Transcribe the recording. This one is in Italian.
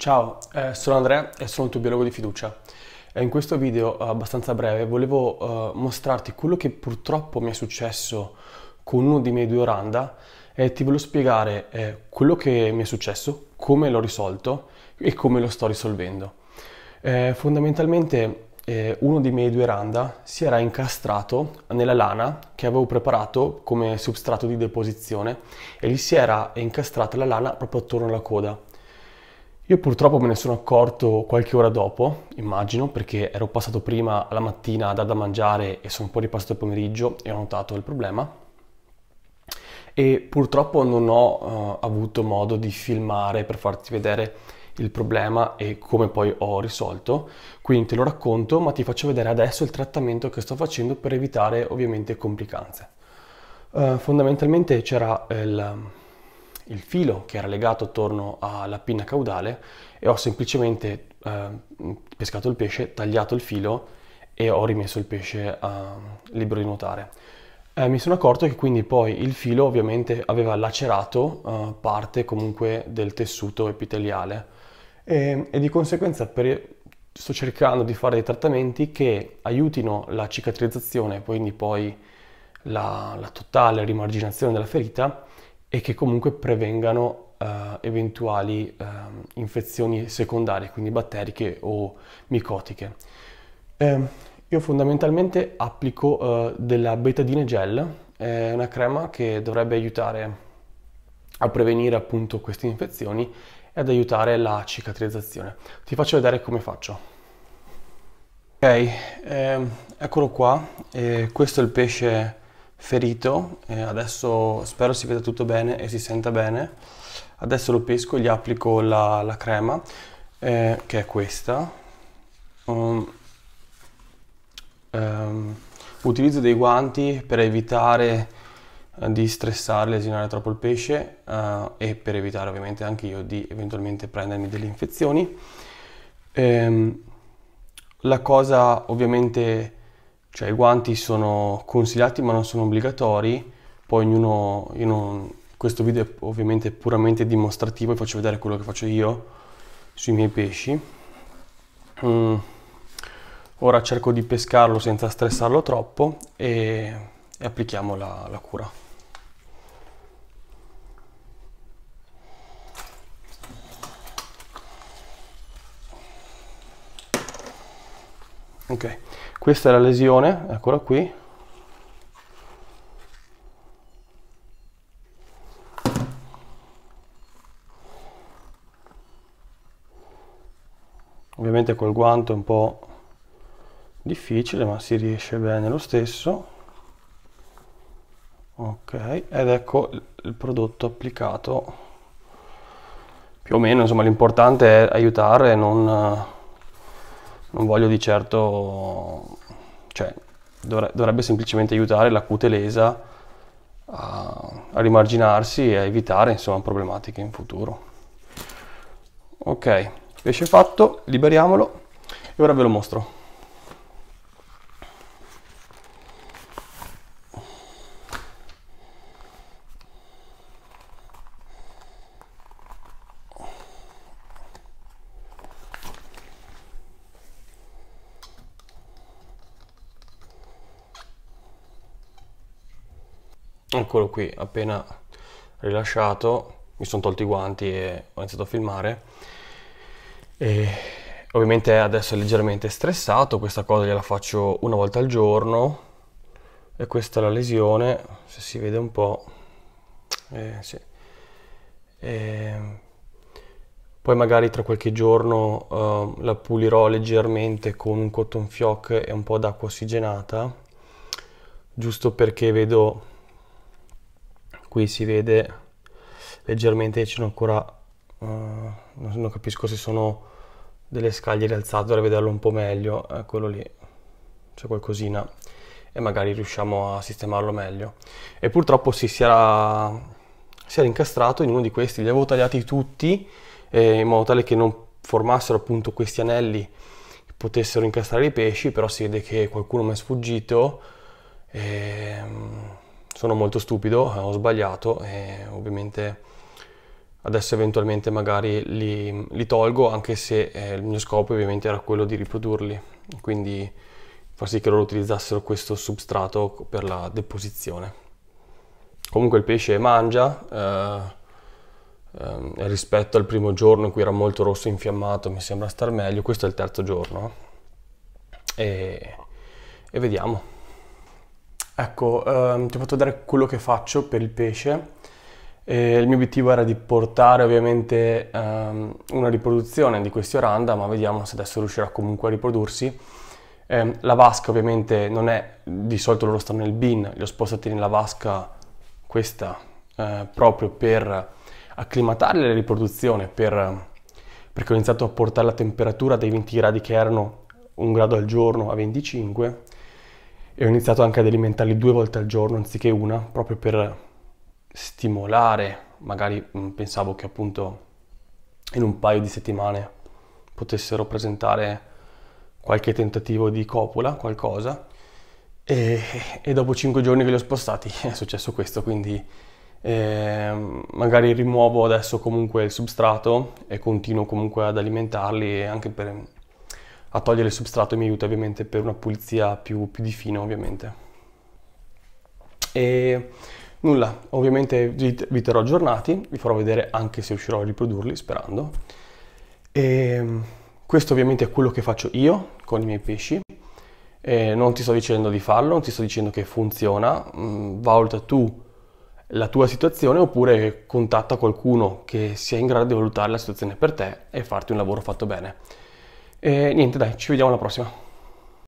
Ciao, eh, sono Andrea e sono il tuo biologo di fiducia. E in questo video abbastanza breve volevo uh, mostrarti quello che purtroppo mi è successo con uno dei miei due oranda e ti voglio spiegare eh, quello che mi è successo, come l'ho risolto e come lo sto risolvendo. Eh, fondamentalmente eh, uno dei miei due randa si era incastrato nella lana che avevo preparato come substrato di deposizione e gli si era incastrata la lana proprio attorno alla coda. Io purtroppo me ne sono accorto qualche ora dopo, immagino, perché ero passato prima la mattina a dar da mangiare e sono poi ripassato il pomeriggio e ho notato il problema. E purtroppo non ho uh, avuto modo di filmare per farti vedere il problema e come poi ho risolto. Quindi te lo racconto, ma ti faccio vedere adesso il trattamento che sto facendo per evitare ovviamente complicanze. Uh, fondamentalmente c'era il, il, filo che era legato attorno alla pinna caudale e ho semplicemente uh, pescato il pesce, tagliato il filo e ho rimesso il pesce uh, libero di nuotare. Eh, mi sono accorto che quindi poi il filo ovviamente aveva lacerato uh, parte comunque del tessuto epiteliale e, e di conseguenza per, sto cercando di fare dei trattamenti che aiutino la cicatrizzazione, quindi poi la, la totale rimarginazione della ferita e che comunque prevengano uh, eventuali uh, infezioni secondarie, quindi batteriche o micotiche. Eh, io fondamentalmente applico uh, della betadine gel, è una crema che dovrebbe aiutare a prevenire appunto queste infezioni ad aiutare la cicatrizzazione. Ti faccio vedere come faccio. Ok, eh, eccolo qua, eh, questo è il pesce ferito, eh, adesso spero si veda tutto bene e si senta bene. Adesso lo pesco, gli applico la, la crema, eh, che è questa. Um, um, utilizzo dei guanti per evitare di stressare, lesionare troppo il pesce uh, e per evitare ovviamente anche io di eventualmente prendermi delle infezioni. Ehm, la cosa ovviamente, cioè i guanti sono consigliati ma non sono obbligatori, poi ognuno, non, questo video è ovviamente puramente dimostrativo e faccio vedere quello che faccio io sui miei pesci. Mm. Ora cerco di pescarlo senza stressarlo troppo e, e applichiamo la, la cura. Ok. Questa è la lesione eccola qui. Ovviamente col guanto è un po' difficile ma si riesce bene lo stesso. Ok ed ecco il prodotto applicato. Più o meno insomma l'importante è aiutare e non non voglio di certo, cioè dovrebbe semplicemente aiutare la cute lesa a, a rimarginarsi e a evitare insomma problematiche in futuro. Ok, pesce fatto, liberiamolo e ora ve lo mostro. Eccolo qui appena rilasciato mi sono tolto i guanti e ho iniziato a filmare e ovviamente adesso è leggermente stressato questa cosa gliela faccio una volta al giorno e questa è la lesione se si vede un po' eh, sì. e poi magari tra qualche giorno uh, la pulirò leggermente con un cotton fioc e un po' d'acqua ossigenata giusto perché vedo qui si vede leggermente c'è ancora uh, non capisco se sono delle scaglie rialzate dovrei vederlo un po' meglio eccolo lì c'è qualcosina e magari riusciamo a sistemarlo meglio. E purtroppo sì, si, era, si era incastrato in uno di questi li avevo tagliati tutti eh, in modo tale che non formassero appunto questi anelli che potessero incastrare i pesci però si vede che qualcuno mi è sfuggito e, ehm, sono molto stupido, ho sbagliato e ovviamente adesso eventualmente magari li, li tolgo anche se eh, il mio scopo ovviamente era quello di riprodurli, quindi far sì che loro utilizzassero questo substrato per la deposizione. Comunque il pesce mangia, eh, eh, rispetto al primo giorno in cui era molto rosso e infiammato mi sembra star meglio, questo è il terzo giorno e, e vediamo. Ecco, ehm, ti ho fatto vedere quello che faccio per il pesce. E il mio obiettivo era di portare ovviamente ehm, una riproduzione di questi oranda, ma vediamo se adesso riuscirà comunque a riprodursi. Eh, la vasca ovviamente non è, di solito loro stanno nel bin, li ho spostati nella vasca questa eh, proprio per acclimatare la riproduzione, per, perché ho iniziato a portare la temperatura dai 20 gradi che erano un grado al giorno a 25 e ho iniziato anche ad alimentarli due volte al giorno anziché una, proprio per stimolare, magari mm, pensavo che appunto in un paio di settimane potessero presentare qualche tentativo di copula, qualcosa, e, e, dopo 5 giorni che li ho spostati è successo questo, quindi eh, magari rimuovo adesso comunque il substrato e continuo comunque ad alimentarli anche per, a togliere il substrato mi aiuta ovviamente per una pulizia più, più di fino ovviamente. E nulla, ovviamente vi, vi terrò aggiornati, vi farò vedere anche se riuscirò a riprodurli, sperando. E questo ovviamente è quello che faccio io con i miei pesci. Eh, non ti sto dicendo di farlo, non ti sto dicendo che funziona, mm, valuta tu la tua situazione oppure contatta qualcuno che sia in grado di valutare la situazione per te e farti un lavoro fatto bene. E niente, dai, ci vediamo alla prossima.